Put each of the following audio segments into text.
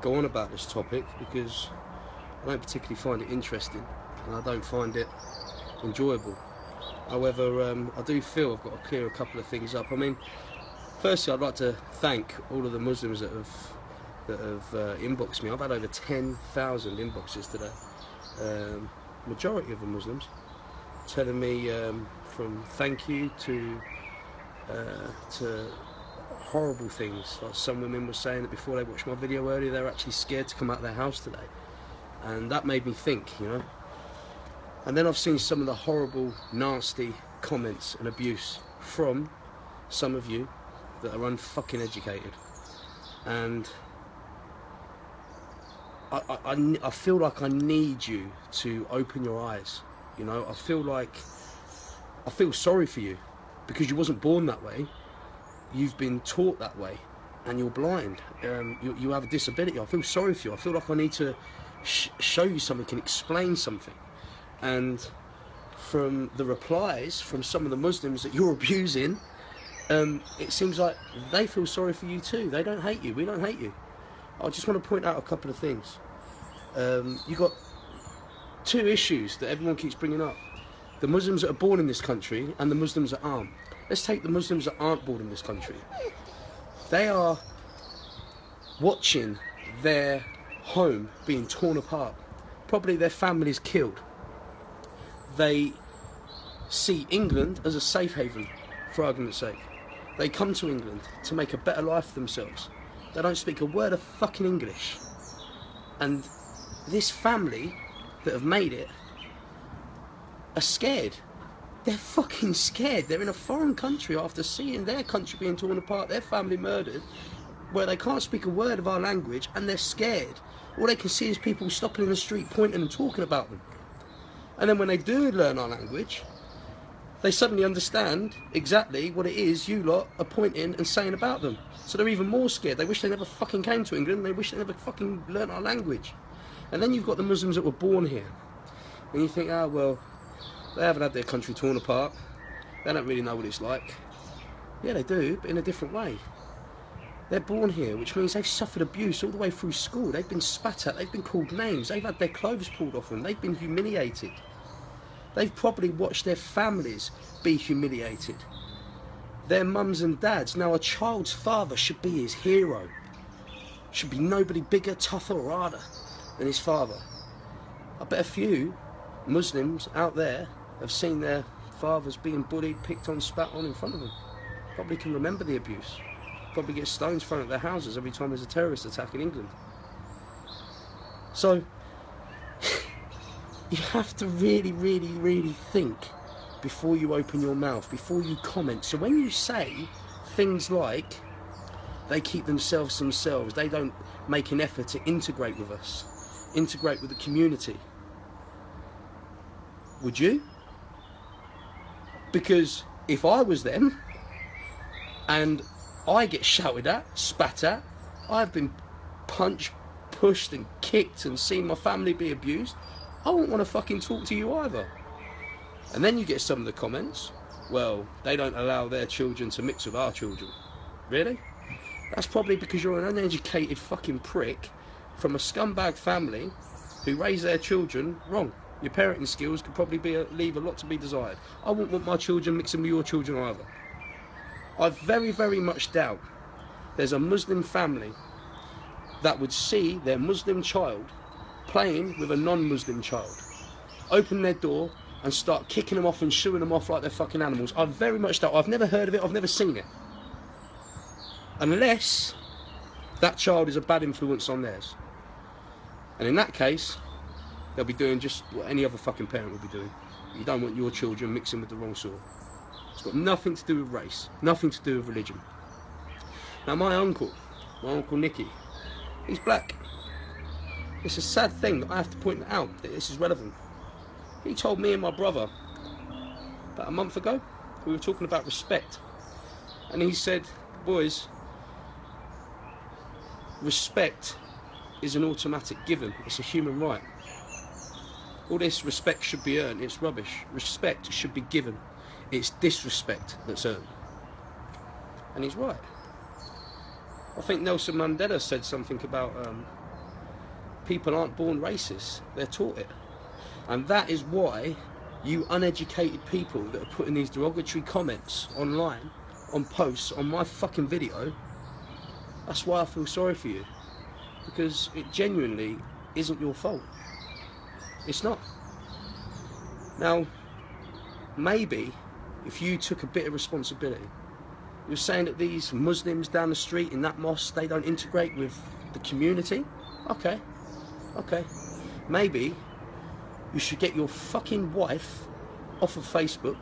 go on about this topic because I don't particularly find it interesting and I don't find it enjoyable. However, um, I do feel I've got to clear a couple of things up. I mean, firstly, I'd like to thank all of the Muslims that have that have uh, inboxed me. I've had over 10,000 inboxes today. Um, majority of them Muslims telling me um, from thank you to uh, to horrible things. Like some women were saying that before they watched my video earlier, they were actually scared to come out of their house today, and that made me think, you know. And then I've seen some of the horrible, nasty comments and abuse from some of you that are unfucking educated, and I, I, I, I feel like I need you to open your eyes. You know, I feel like I feel sorry for you because you wasn't born that way. You've been taught that way, and you're blind. Um, you, you have a disability. I feel sorry for you. I feel like I need to sh- show you something and explain something. And from the replies from some of the Muslims that you're abusing, um, it seems like they feel sorry for you too. They don't hate you. We don't hate you. I just want to point out a couple of things. Um, you got two issues that everyone keeps bringing up: the Muslims that are born in this country and the Muslims that aren't. Let's take the Muslims that aren't born in this country. They are watching their home being torn apart, probably their families killed. They see England as a safe haven, for argument's sake. They come to England to make a better life for themselves. They don't speak a word of fucking English. And this family that have made it are scared. They're fucking scared. They're in a foreign country after seeing their country being torn apart, their family murdered, where they can't speak a word of our language and they're scared. All they can see is people stopping in the street, pointing and talking about them. And then when they do learn our language, they suddenly understand exactly what it is you lot are pointing and saying about them. So they're even more scared. They wish they never fucking came to England. They wish they never fucking learnt our language. And then you've got the Muslims that were born here. And you think, ah, oh, well, they haven't had their country torn apart. They don't really know what it's like. Yeah, they do, but in a different way. They're born here, which means they've suffered abuse all the way through school. They've been spat at, they've been called names, they've had their clothes pulled off them, they've been humiliated. They've probably watched their families be humiliated. Their mums and dads. Now, a child's father should be his hero. Should be nobody bigger, tougher, or harder than his father. I bet a few Muslims out there have seen their fathers being bullied, picked on, spat on in front of them. Probably can remember the abuse. Probably get stones thrown at their houses every time there's a terrorist attack in England. So, you have to really, really, really think before you open your mouth, before you comment. So when you say things like, they keep themselves themselves, they don't make an effort to integrate with us, integrate with the community, would you? Because if I was them and I get shouted at, spat at, I've been punched, pushed, and kicked and seen my family be abused, I wouldn't want to fucking talk to you either. And then you get some of the comments, well, they don't allow their children to mix with our children. Really? That's probably because you're an uneducated fucking prick from a scumbag family who raise their children wrong. Your parenting skills could probably be a, leave a lot to be desired. I wouldn't want my children mixing with your children either. I very, very much doubt there's a Muslim family that would see their Muslim child playing with a non-Muslim child, open their door and start kicking them off and shooing them off like they're fucking animals. I very much doubt. I've never heard of it. I've never seen it. Unless that child is a bad influence on theirs. And in that case, they'll be doing just what any other fucking parent would be doing. You don't want your children mixing with the wrong sort. It's got nothing to do with race, nothing to do with religion. Now, my uncle, my uncle Nicky, he's black. It's a sad thing that I have to point out that this is relevant. He told me and my brother about a month ago, we were talking about respect. And he said, boys, respect is an automatic given, it's a human right. All this respect should be earned, it's rubbish. Respect should be given, it's disrespect that's earned. And he's right. I think Nelson Mandela said something about um, people aren't born racist, they're taught it. And that is why you uneducated people that are putting these derogatory comments online, on posts, on my fucking video, that's why I feel sorry for you. Because it genuinely isn't your fault. It's not. Now, maybe if you took a bit of responsibility, you're saying that these Muslims down the street in that mosque, they don't integrate with the community? Okay, okay. Maybe you should get your fucking wife off of Facebook,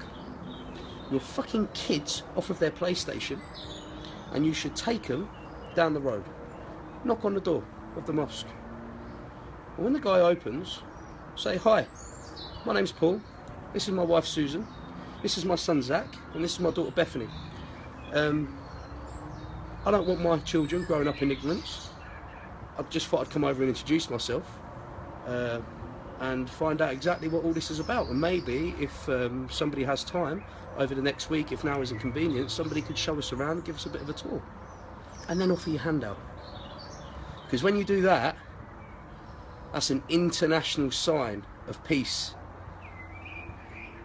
your fucking kids off of their PlayStation, and you should take them down the road. Knock on the door of the mosque. When the guy opens, say, Hi, my name's Paul. This is my wife Susan. This is my son Zach. And this is my daughter Bethany. Um, I don't want my children growing up in ignorance. I just thought I'd come over and introduce myself. Uh, and find out exactly what all this is about. And maybe if um, somebody has time over the next week, if now isn't convenient, somebody could show us around give us a bit of a tour. And then offer your handout. Because when you do that, that's an international sign of peace.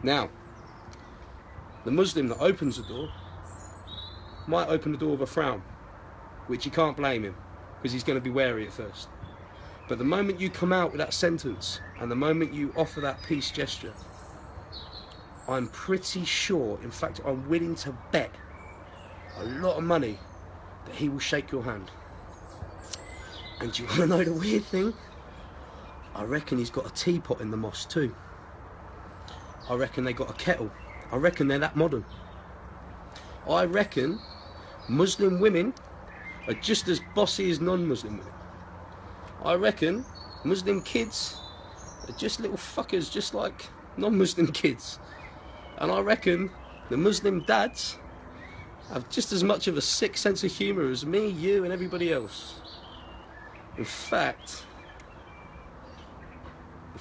Now, the Muslim that opens the door might open the door with a frown, which you can't blame him because he's going to be wary at first. But the moment you come out with that sentence and the moment you offer that peace gesture, I'm pretty sure, in fact, I'm willing to bet a lot of money that he will shake your hand. And do you want to know the weird thing? I reckon he's got a teapot in the mosque too. I reckon they got a kettle. I reckon they're that modern. I reckon Muslim women are just as bossy as non-Muslim women. I reckon Muslim kids are just little fuckers, just like non-Muslim kids. And I reckon the Muslim dads have just as much of a sick sense of humour as me, you, and everybody else. In fact,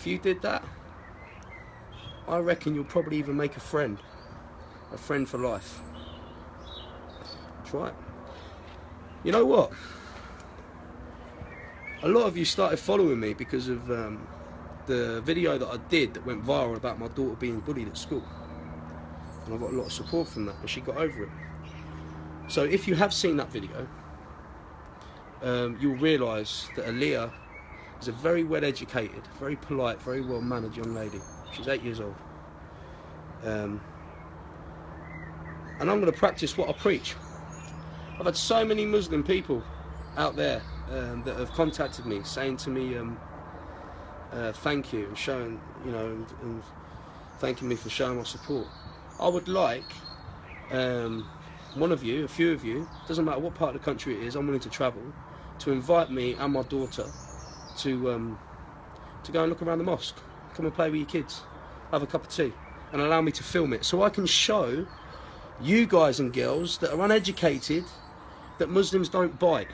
if you did that, I reckon you'll probably even make a friend. A friend for life. That's right. You know what? A lot of you started following me because of um, the video that I did that went viral about my daughter being bullied at school. And I got a lot of support from that, and she got over it. So if you have seen that video, um, you'll realise that Aaliyah is a very well educated, very polite, very well mannered young lady. She's eight years old. Um, and I'm going to practice what I preach. I've had so many Muslim people out there um, that have contacted me saying to me, um, uh, thank you, and showing, you know, and, and, thanking me for showing my support. I would like um, one of you, a few of you, doesn't matter what part of the country it is, I'm willing to travel, to invite me and my daughter to um, to go and look around the mosque. Come and play with your kids, have a cup of tea, and allow me to film it so I can show you guys and girls that are uneducated that Muslims don't bite.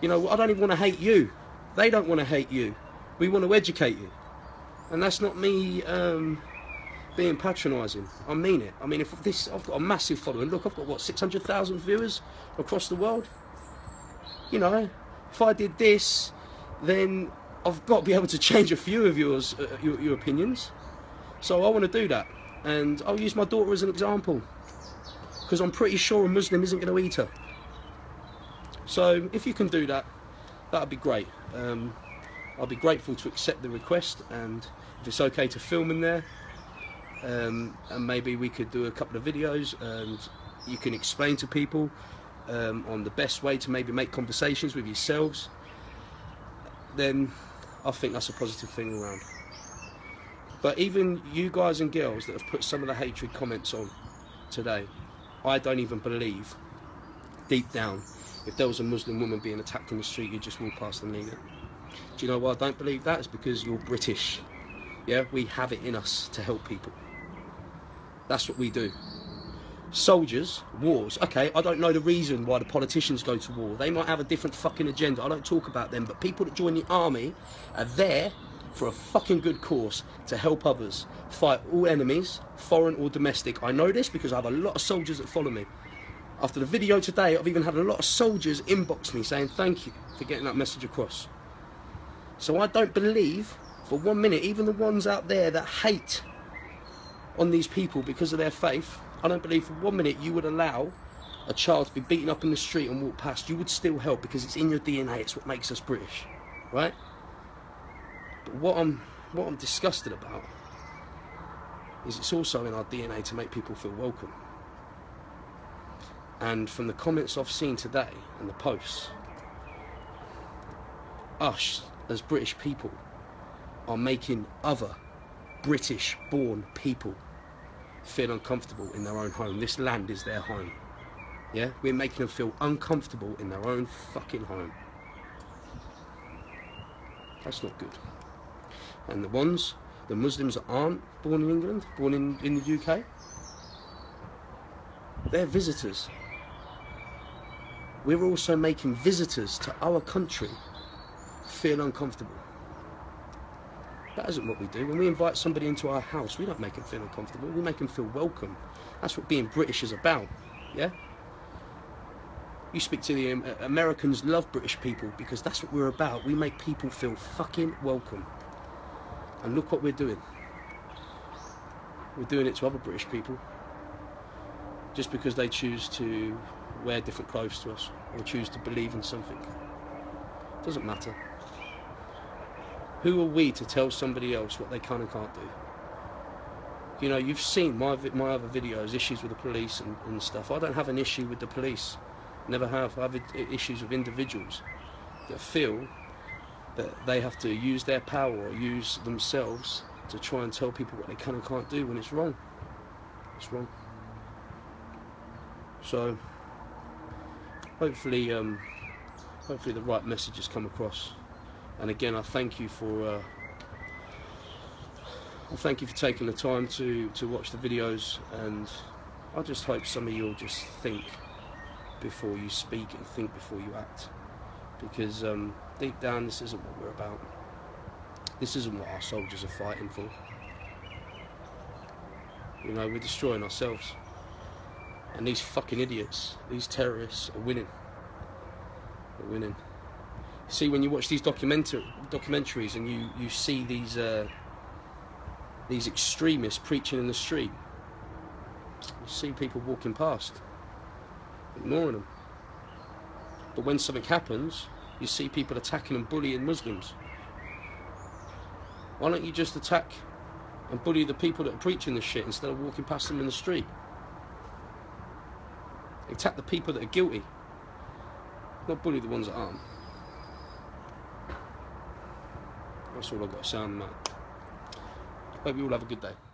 You know, I don't even want to hate you. They don't want to hate you. We want to educate you. And that's not me um, being patronising. I mean it. I mean, if this, I've got a massive following. Look, I've got what 600,000 viewers across the world. You know, if I did this, then I've got to be able to change a few of yours, uh, your, your opinions. So I want to do that, and I'll use my daughter as an example because I'm pretty sure a Muslim isn't going to eat her. So if you can do that, that'd be great. Um, I'll be grateful to accept the request, and if it's okay to film in there, um, and maybe we could do a couple of videos, and you can explain to people um, on the best way to maybe make conversations with yourselves. Then I think that's a positive thing around. But even you guys and girls that have put some of the hatred comments on today, I don't even believe deep down if there was a Muslim woman being attacked in the street, you'd just walk past and leave it. Do you know why I don't believe that? It's because you're British. Yeah, we have it in us to help people. That's what we do. Soldiers, wars. Okay, I don't know the reason why the politicians go to war. They might have a different fucking agenda. I don't talk about them. But people that join the army are there for a fucking good cause to help others fight all enemies, foreign or domestic. I know this because I have a lot of soldiers that follow me. After the video today, I've even had a lot of soldiers inbox me saying thank you for getting that message across. So I don't believe for one minute, even the ones out there that hate on these people because of their faith, I don't believe for one minute you would allow a child to be beaten up in the street and walk past. You would still help because it's in your DNA. It's what makes us British, right? But what I'm what I'm disgusted about is it's also in our DNA to make people feel welcome. And from the comments I've seen today and the posts, us as British people are making other British born people feel uncomfortable in their own home. This land is their home. Yeah? We're making them feel uncomfortable in their own fucking home. That's not good. And the ones, the Muslims that aren't born in England, born in, in the UK, they're visitors. We're also making visitors to our country feel uncomfortable. That isn't what we do. When we invite somebody into our house, we don't make them feel uncomfortable. We make them feel welcome. That's what being British is about. Yeah? You speak to the um, Americans love British people because that's what we're about. We make people feel fucking welcome. And look what we're doing. We're doing it to other British people. Just because they choose to wear different clothes to us or choose to believe in something. Doesn't matter. Who are we to tell somebody else what they can and can't do? You know, you've seen my my other videos, issues with the police and, and stuff. I don't have an issue with the police. Never have. I have issues with individuals that feel that they have to use their power or use themselves to try and tell people what they can and can't do when it's wrong. It's wrong. So hopefully, um, hopefully the right message has come across and again I thank you for uh, I thank you for taking the time to to watch the videos. And I just hope some of you'll just think before you speak and think before you act. Because um, deep down this isn't what we're about. This isn't what our soldiers are fighting for. You know we're destroying ourselves. And these fucking idiots these terrorists are winning. They're winning see when you watch these documentary documentaries and you you see these uh, these extremists preaching in the street you see people walking past ignoring them but when something happens you see people attacking and bullying Muslims. Why don't you just attack and bully the people that are preaching this shit instead of walking past them in the street? Attack the people that are guilty not bully the ones that aren't That's all I've got to say on that. Hope you all have a good day.